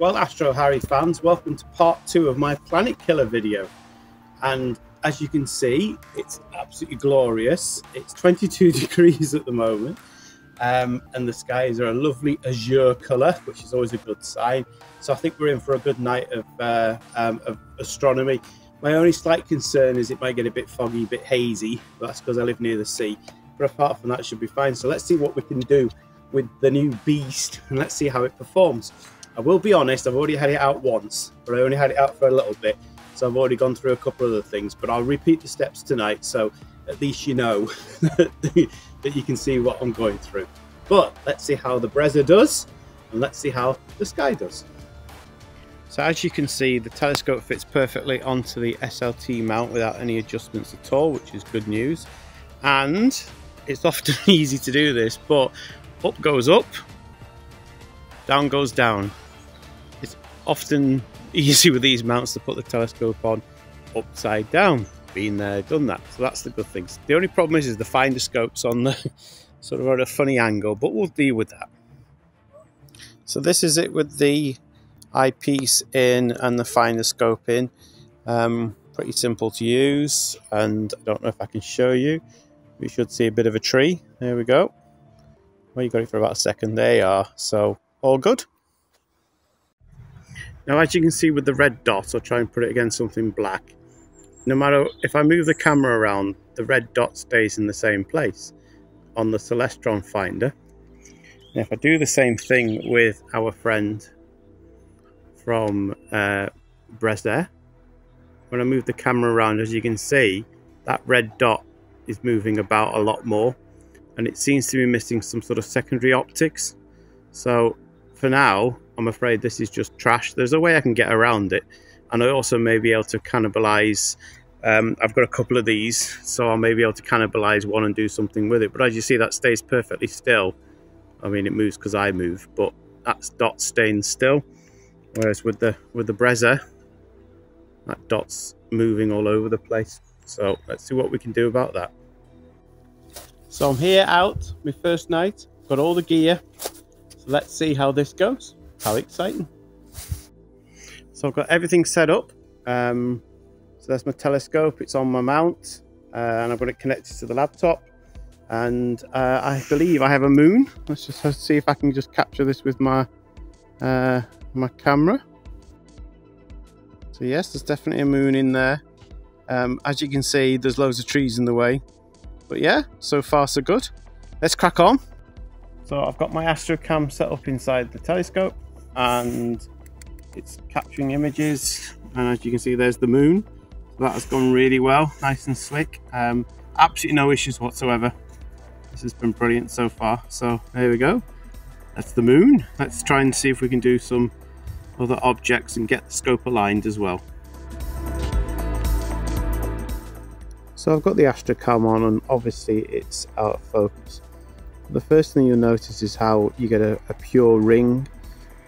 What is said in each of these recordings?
Well, Astro Harry fans, welcome to part two of my Planet Killer video. And as you can see, it's absolutely glorious. It's 22 degrees at the moment. Um, and the skies are a lovely azure colour, which is always a good sign. So I think we're in for a good night of, uh, um, of astronomy. My only slight concern is it might get a bit foggy, a bit hazy. But that's because I live near the sea. But apart from that, should be fine. So let's see what we can do with the new beast and let's see how it performs. I will be honest, I've already had it out once, but I only had it out for a little bit. So I've already gone through a couple of the things, but I'll repeat the steps tonight. So at least you know that you can see what I'm going through. But let's see how the Bresser does and let's see how the Sky does. So as you can see, the telescope fits perfectly onto the SLT mount without any adjustments at all, which is good news. And it's often easy to do this, but up goes up, down goes down. Often easy with these mounts to put the telescope on upside down. Been there, done that. So that's the good things. The only problem is, is the finder scope's on the sort of at a funny angle, but we'll deal with that. So this is it with the eyepiece in and the finder scope in. Um, pretty simple to use, and I don't know if I can show you. We should see a bit of a tree. There we go. Well, you got it for about a second. There you are. So all good. Now, as you can see with the red dot, I'll try and put it against something black. No matter if I move the camera around, the red dot stays in the same place on the Celestron finder. Now, if I do the same thing with our friend from uh, Bresser, when I move the camera around, as you can see, that red dot is moving about a lot more and it seems to be missing some sort of secondary optics. So for now, I'm afraid this is just trash. There's a way I can get around it, and I also may be able to cannibalize. Um, I've got a couple of these, so I may be able to cannibalize one and do something with it. But as you see, that stays perfectly still. I mean, it moves because I move, but that's dot staying still. Whereas with the with the Bresser, that dot's moving all over the place. So let's see what we can do about that. So I'm here out, my first night, got all the gear, So let's see how this goes. How exciting. So I've got everything set up. Um, so there's my telescope, it's on my mount, uh, and I've got it connected to the laptop. And uh, I believe I have a moon. Let's just see if I can just capture this with my uh, my camera. So yes, there's definitely a moon in there. Um, as you can see, there's loads of trees in the way. But yeah, so far so good. Let's crack on. So I've got my Astrocam set up inside the telescope and it's capturing images and as you can see there's the moon. So that has gone really well, nice and slick. Um, absolutely no issues whatsoever. This has been brilliant so far. So there we go. That's the moon. Let's try and see if we can do some other objects and get the scope aligned as well. So I've got the Astrocam on and obviously it's out of focus. The first thing you'll notice is how you get a, a pure ring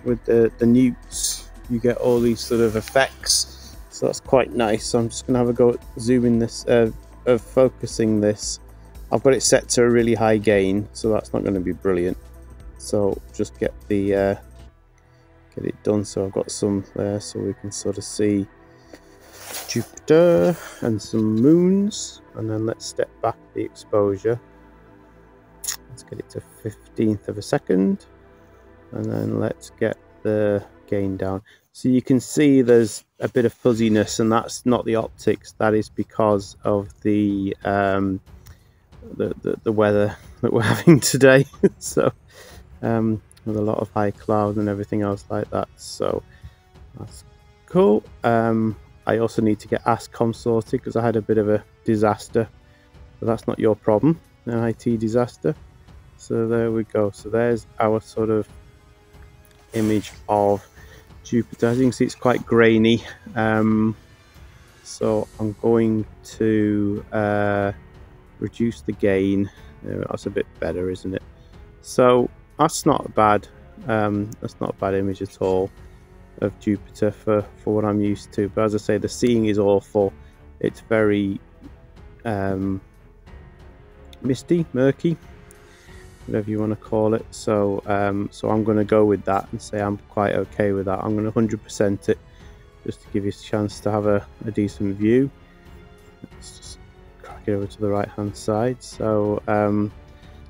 with the, the newts. You get all these sort of effects. So that's quite nice. So I'm just to have a go at zooming this, uh, of focusing this. I've got it set to a really high gain, so that's not going to be brilliant. So just get the uh, get it done. So I've got some there, so we can sort of see Jupiter and some moons, and then let's step back the exposure let's get it to 15th of a second and then let's get the gain down. So you can see there's a bit of fuzziness and that's not the optics. That is because of the um, the, the, the, weather that we're having today. So um, with a lot of high cloud and everything else like that. So that's cool. Um, I also need to get ASCOM sorted because I had a bit of a disaster. But that's not your problem. An IT disaster. So there we go. So there's our sort of image of Jupiter. As you can see, it's quite grainy. Um, so I'm going to uh, reduce the gain. that's a bit better, isn't it? So that's not bad. Um, that's not a bad image at all of Jupiter for, for what I'm used to. But as I say, the seeing is awful. It's very um, misty, murky. Whatever you want to call it. So um, so I'm going to go with that and say I'm quite okay with that. I'm going to 100% it just to give you a chance to have a, a decent view. Let's just crack it over to the right hand side. So um,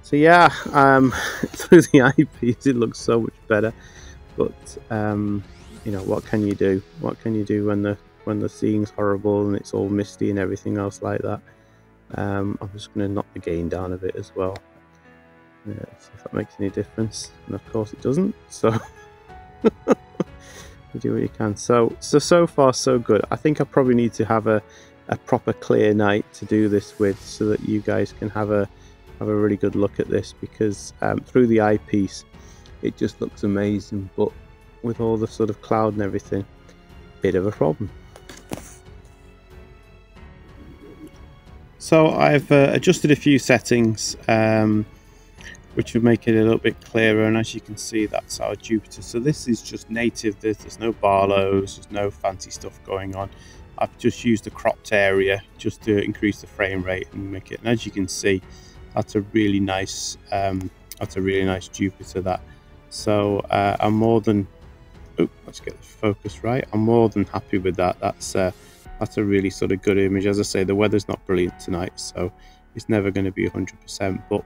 so yeah, um, through the eyepiece it looks so much better. But um, you know what can you do? What can you do when the when the seeing's horrible and it's all misty and everything else like that? Um, I'm just going to knock the gain down a bit as well. Yeah, if that makes any difference. And of course it doesn't. So you do what you can. So so so far so good. I think I probably need to have a, a proper clear night to do this with, so that you guys can have a have a really good look at this because um, through the eyepiece it just looks amazing, but with all the sort of cloud and everything, bit of a problem. So I've uh, adjusted a few settings um, which would make it a little bit clearer and as you can see that's our Jupiter. So this is just native, there's, there's no Barlows, there's no fancy stuff going on. I've just used the cropped area just to increase the frame rate and make it, and as you can see that's a really nice, um, that's a really nice Jupiter that. So uh, I'm more than, oh, let's get the focus right, I'm more than happy with that. That's uh, that's a really sort of good image. As I say, the weather's not brilliant tonight, so it's never going to be 100%, but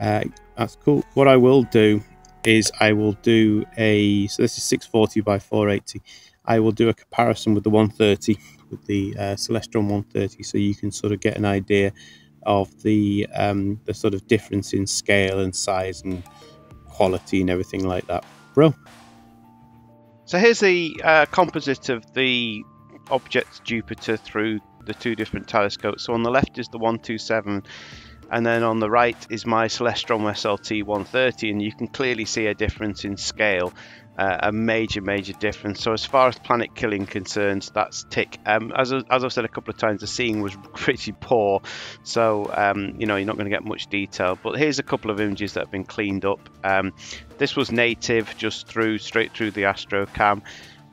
uh, that's cool. What I will do is I will do a, so this is 640 by 480. I will do a comparison with the 130, with the uh, Celestron 130, so you can sort of get an idea of the um, the sort of difference in scale and size and quality and everything like that. Bro. So here's the uh, composite of the object Jupiter through the two different telescopes. So on the left is the 127 and then on the right is my Celestron SLT 130 and you can clearly see a difference in scale uh, a major major difference. So as far as planet killing concerns that's tick. Um, as, as I've said a couple of times the seeing was pretty poor. So um, you know you're not going to get much detail. But here's a couple of images that have been cleaned up. Um, this was native just through straight through the astrocam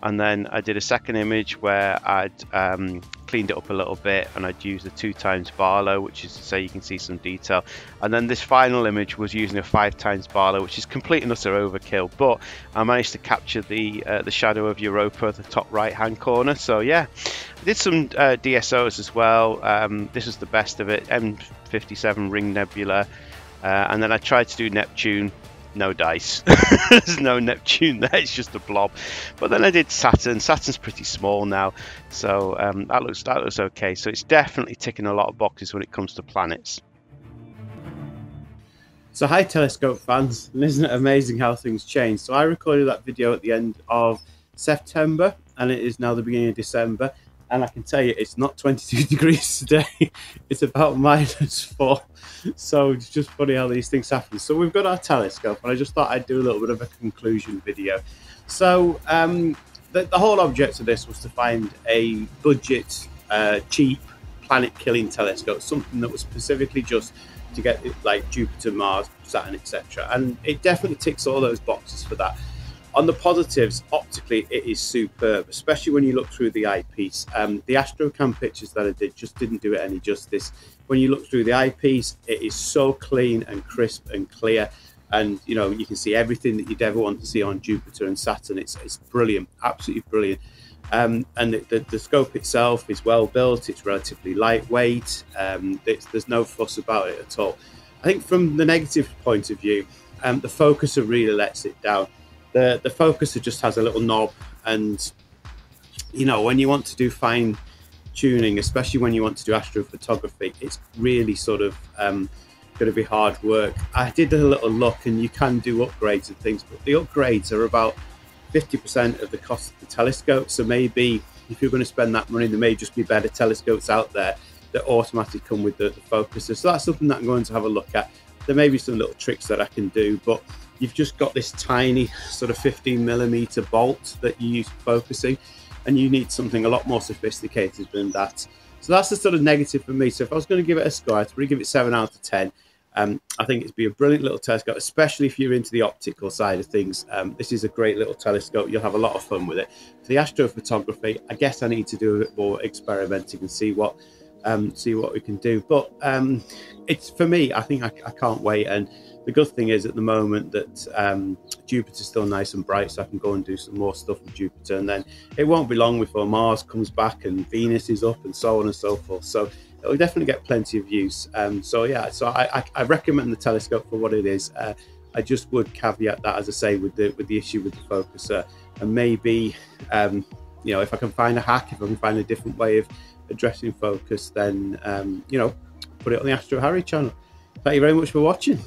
and then I did a second image where I'd um, cleaned it up a little bit and I'd used the two times Barlow which is to say you can see some detail. And then this final image was using a five times Barlow which is complete and utter overkill but I managed to capture the uh, the shadow of Europa the top right hand corner. So yeah I did some uh, DSOs as well. Um, this is the best of it M57 Ring Nebula. Uh, and then I tried to do Neptune no dice. There's no Neptune there, it's just a blob. But then I did Saturn. Saturn's pretty small now, so um, that looks that looks okay. So it's definitely ticking a lot of boxes when it comes to planets. So hi telescope fans, and isn't it amazing how things change? So I recorded that video at the end of September, and it is now the beginning of December and I can tell you it's not 22 degrees today. It's about minus four. So it's just funny how these things happen. So we've got our telescope and I just thought I'd do a little bit of a conclusion video. So um, the, the, whole object of this was to find a budget uh, cheap planet killing telescope something that was specifically just to get like Jupiter Mars Saturn etc and it definitely ticks all those boxes for that on the positives, optically, it is superb, especially when you look through the eyepiece. Um, the Astrocam pictures that I did just didn't do it any justice. When you look through the eyepiece, it is so clean and crisp and clear. And, you know, you can see everything that you'd ever want to see on Jupiter and Saturn. It's, it's brilliant, absolutely brilliant. Um, and the, the, the, scope itself is well built, it's relatively lightweight, um, there's no fuss about it at all. I think from the negative point of view, um, the focuser really lets it down the the focuser just has a little knob, and you know when you want to do fine tuning, especially when you want to do astrophotography, it's really sort of um, going to be hard work. I did a little look, and you can do upgrades and things, but the upgrades are about 50% of the cost of the telescope. So maybe if you're going to spend that money, there may just be better telescopes out there that automatically come with the, the focuser. So that's something that I'm going to have a look at. There may be some little tricks that I can do, but you've just got this tiny sort of 15 millimeter bolt that you use for focusing, and you need something a lot more sophisticated than that. So that's the sort of negative for me. So if I was going to give it a score, I'd probably give it seven out of 10. Um, I think it'd be a brilliant little telescope, especially if you're into the optical side of things. Um, this is a great little telescope. You'll have a lot of fun with it. For the astrophotography, I guess I need to do a bit more experimenting and see what um, see what we can do. But um, it's for me. I think I, I can't wait and the good thing is at the moment that um, Jupiter's still nice and bright, so I can go and do some more stuff with Jupiter. And then it won't be long before Mars comes back and Venus is up and so on and so forth. So it'll definitely get plenty of use. Um, so yeah, so I, I, I, recommend the telescope for what it is. Uh, I just would caveat that, as I say, with the with the issue with the focuser, and maybe um, you know if I can find a hack, if I can find a different way of addressing focus, then um, you know put it on the Astro Harry channel. Thank you very much for watching.